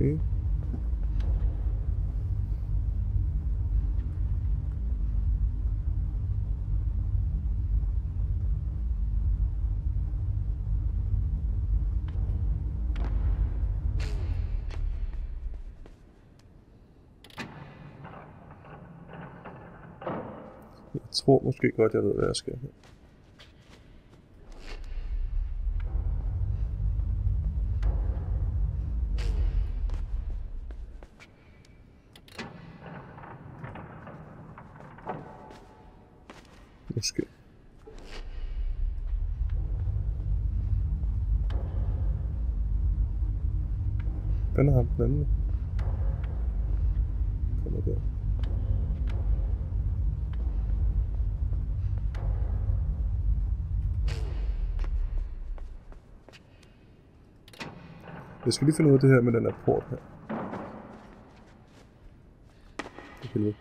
Okay. Jeg tror måske godt, jeg ved, hvad jeg skal her. Den er ham den anden? Kommer der. Jeg skal lige finde ud af det her med den her port her. Det helvede.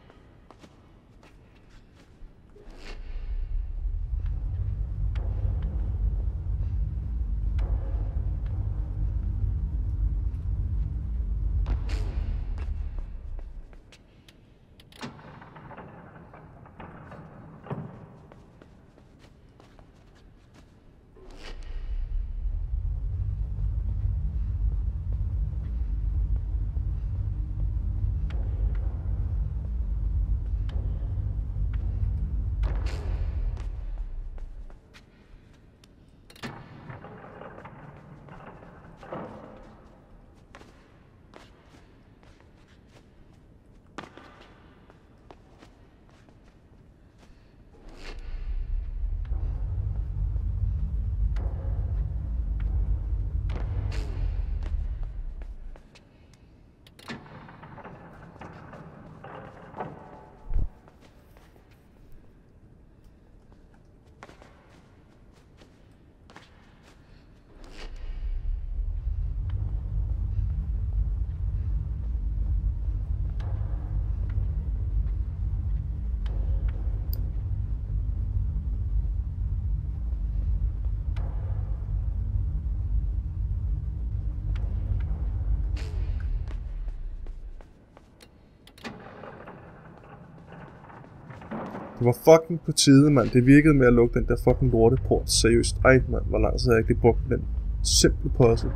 Det var fucking på tide, mand. Det virkede med at lukke den der fucking lorteport. Seriøst. Ej, mand, hvor lang tid har jeg ikke brugt den simple puzzle.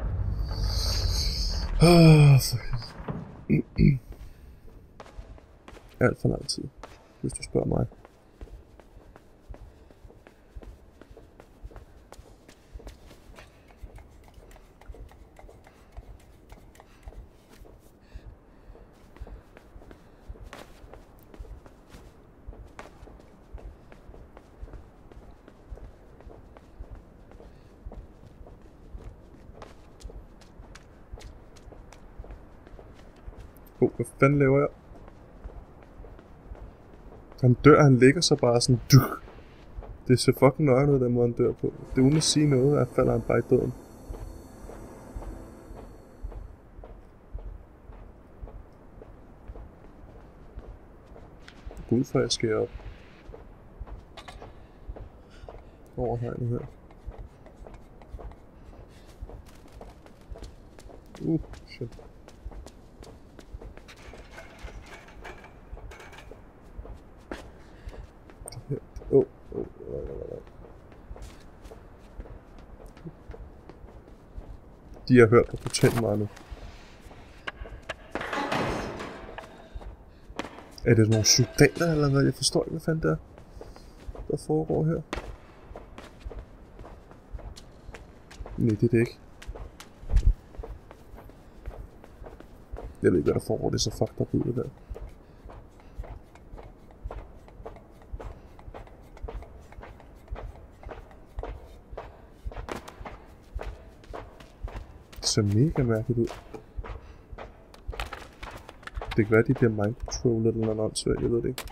Oh, Alt for lang tid, hvis du spørger mig. På. hvad fanden laver jeg? Han dør, han ligger så bare sådan... Duk. Det ser fucking nøjeren ud, den måde han dør på. Det er uden at sige noget, at falder han bare i døden. Gud for, jeg skal op. Over hegnet her. Uh, shit. Oh, oh, oh, oh, oh. De har hørt dig fortælle mig nu. Er det nogle soldater eller hvad? Jeg forstår ikke, hvad fanden det er, der foregår her. Nej, det er det ikke. Jeg ved ikke, hvad der foregår. Det er så fucked up ud det der. Ser mega mærkeligt ud. Det kan være, at de bliver mind-controlled eller noget åndssvagt, jeg ved det ikke.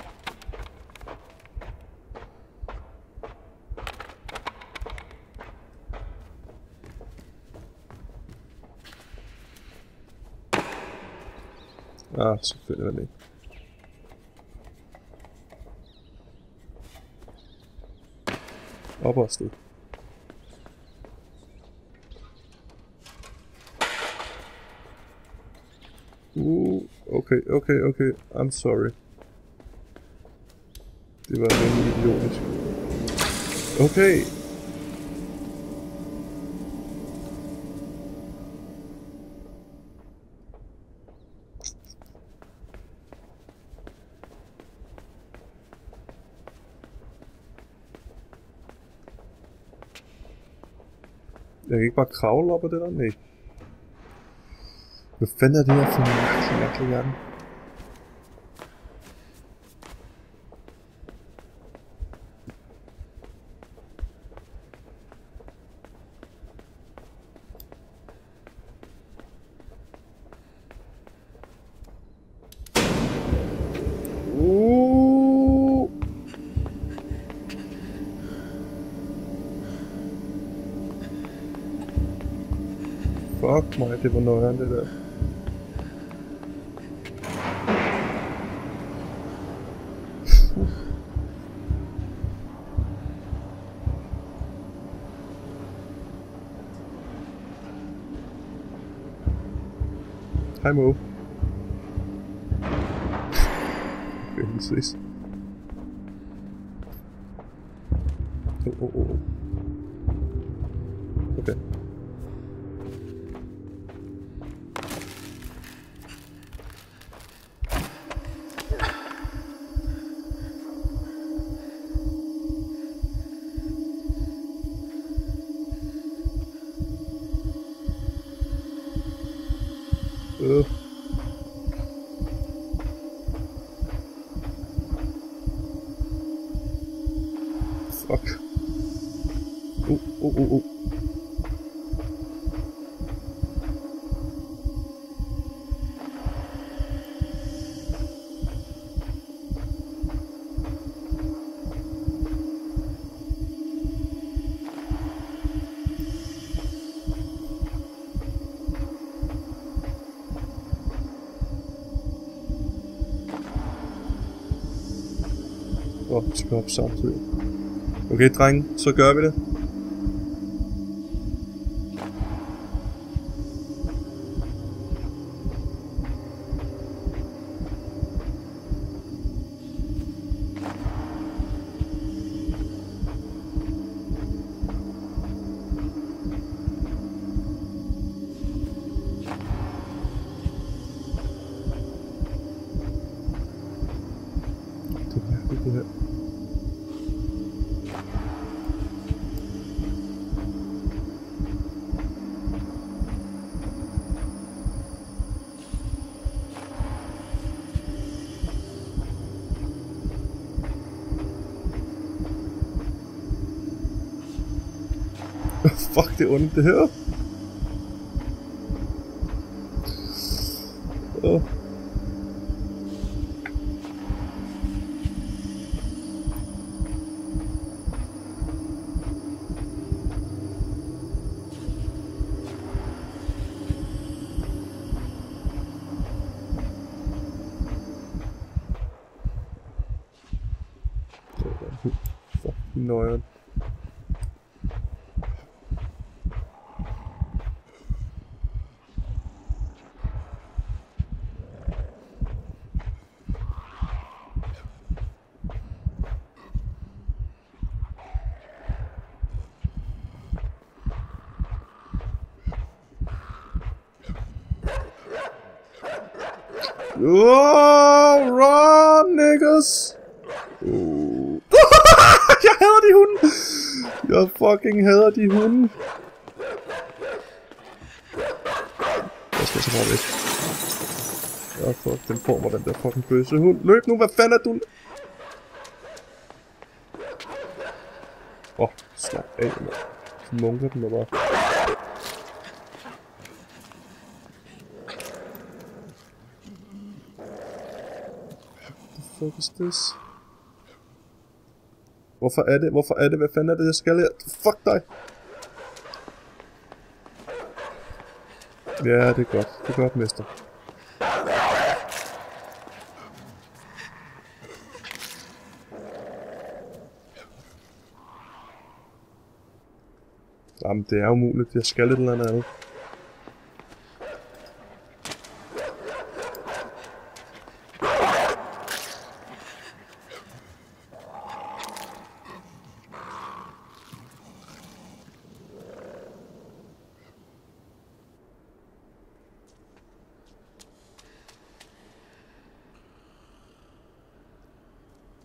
Ah, selvfølgelig er det ikke. Op og afsted. Uh, okay, okay, okay. I'm sorry. Det var rimelig idiotisk. Okay. Jeg kan ikke bare kravle op ad det der? Nej. Hvad fanden er det her for en mærkelig, mærkelig verden? Uh. Fuck mig, det var nøjeren det der. Hej Mo. Okay, vi ses. Oh, oh, oh. Okay. Øh. Og oh, skal op samtidig. Okay, dreng, så gør vi det. Det er mærkeligt, det her. Fuck, det er ondt, det her. Åh. Fuck, nøjeren. Oh, run, niggas! Uh. jeg hader de hunde! Jeg fucking hader de hunde! Jeg skal så bare væk. Ja, fuck, den får mig, den der fucking bøsse hund. Løb nu, hvad fanden er du? Åh, oh, slap af, mand. Så munker den mig bare. fuck is this? Hvorfor er det? Hvorfor er det? Hvad fanden er det, jeg skal her? Fuck dig! Ja, det er godt. Det er godt, mester. Jamen, det er umuligt. Jeg skal et eller andet andet.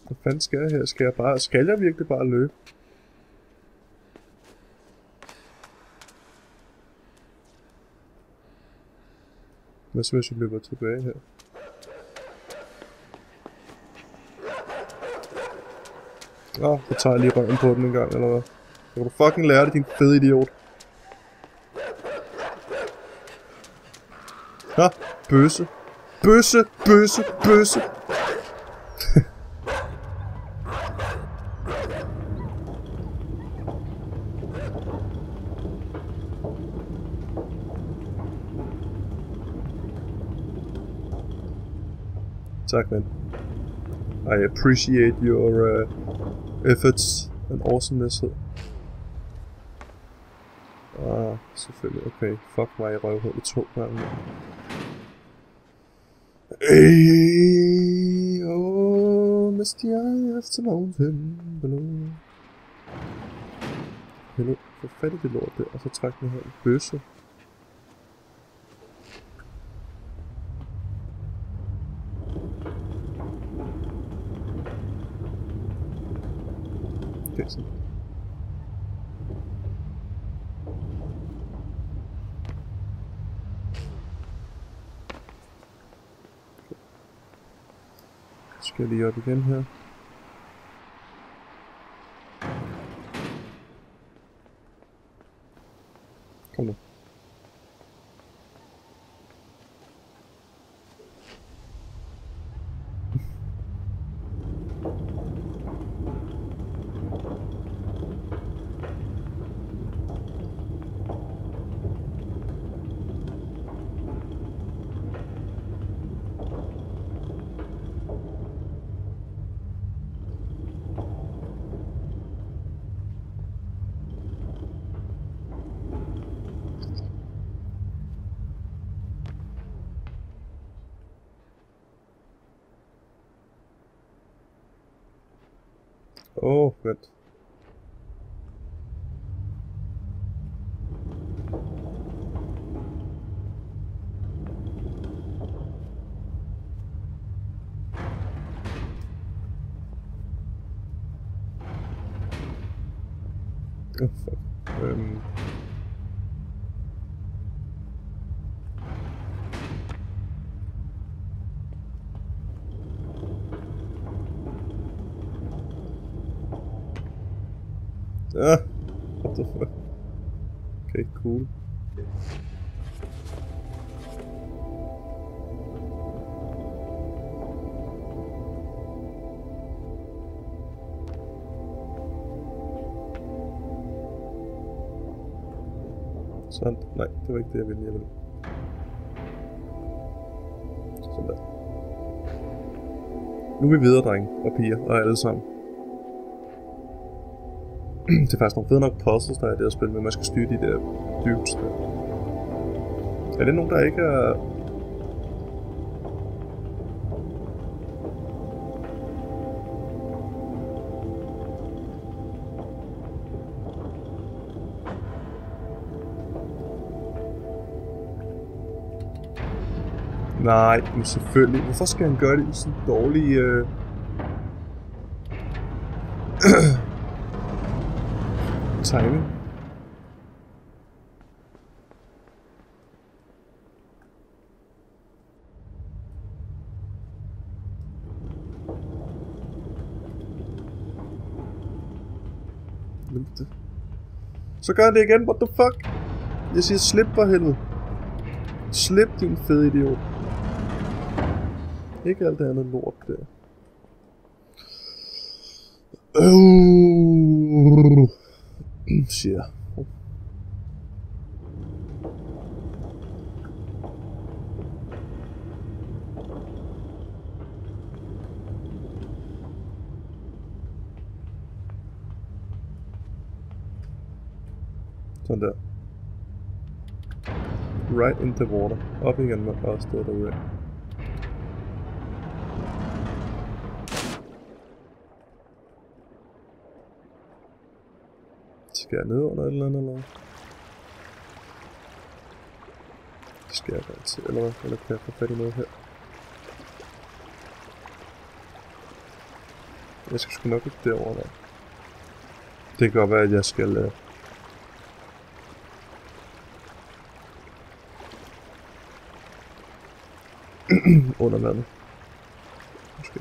Hvad fanden skal jeg her? Skal jeg bare... Skal jeg virkelig bare løbe? Hvad så hvis jeg løber tilbage her? Åh, oh, så tager jeg lige røven på den en gang, eller hvad? Så kan du fucking lære det, din fede idiot. Ja, bøsse. Bøsse, bøsse, bøsse. Tak, man. I appreciate your uh, efforts and awesomeness. Ah, selvfølgelig. Okay, fuck mig i røvhullet to gange. Hey, oh, misty eye of the mountain below. Hello, få fat i det lort der, og så træk den her bøsse. Okay, skal jeg lige op igen her. Kom nu. Oh, fedt. Oh, fuck. Øhm. Ah, what the fuck? Okay, cool. Sådan. Nej, det var ikke det, jeg ville. Jeg ville. Sådan der. Nu er vi videre, drenge og piger og alle sammen. det er faktisk nogle fede nok puzzles, der er i det her spil, men man skal styre de der dybs der. Er det nogen, der ikke er... Nej, men selvfølgelig. Hvorfor skal han gøre det i sådan dårlige... Øh... timing? Så gør han det igen, what the fuck? Jeg siger slip for helvede. Slip din fede idiot. Ikke alt det andet lort der. Øh, siger jeg. Sådan der. Right in the water. Op igen med bare stå derude. Skal jeg ned under et eller andet, eller? Det skal jeg bare til, eller hvad? Eller kan jeg få fat i noget her? Jeg skal sgu nok ikke derovre, der. Det kan godt være, at jeg skal... Uh... under vandet. Måske.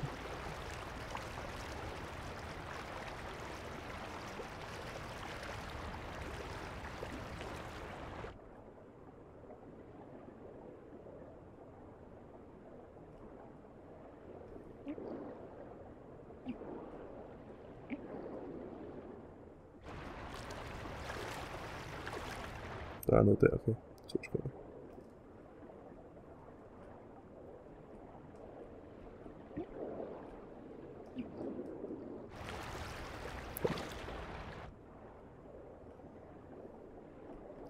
Der er noget der, okay. To sekunder.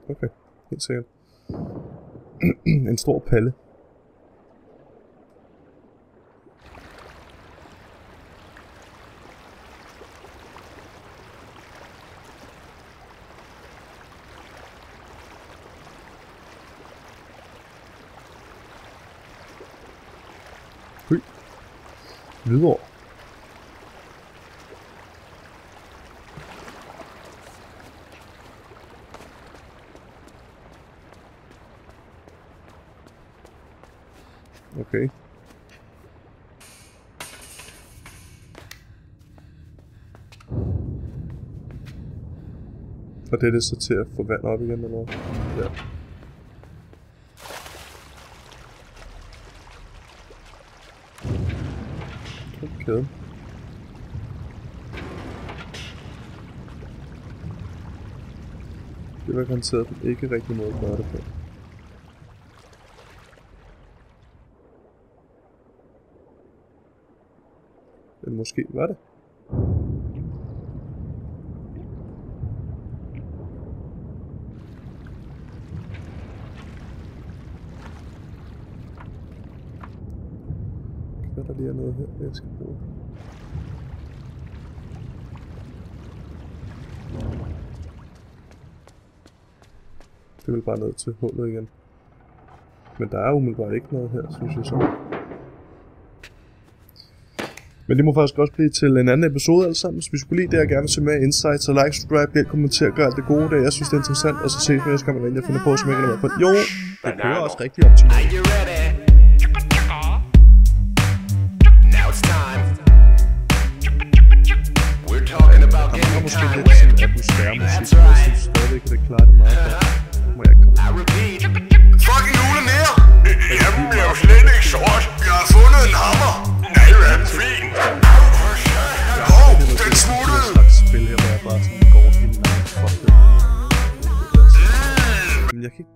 Okay, helt sikkert. en stor palle. Hvidovre. Okay. Og det er det så til at få vand op igen, eller hvad? Ja. Kæden. Det var garanteret den ikke rigtig måde at gøre det på. Men måske var det. Hvad der lige er noget her, jeg skal bruge. Det vel bare ned til hullet igen. Men der er umiddelbart ikke noget her, synes jeg så. Men det må faktisk også blive til en anden episode alle sammen. Hvis vi skulle lide det, og gerne vil se mere insights, så like, subscribe, del, kommenter, gør alt det gode, det jeg synes, det er interessant. Og så ses vi næste gang, hvad jeg finder på, som ikke er med på. Jo, det kører også rigtig optimalt. desværre musik, og jeg synes stadigvæk, det klarer det meget Fucking hule mere! Jamen, jeg er jo slet ikke sort. Jeg har hammer. Nej, hvor er den fin. Hov, den. Jeg kan ikke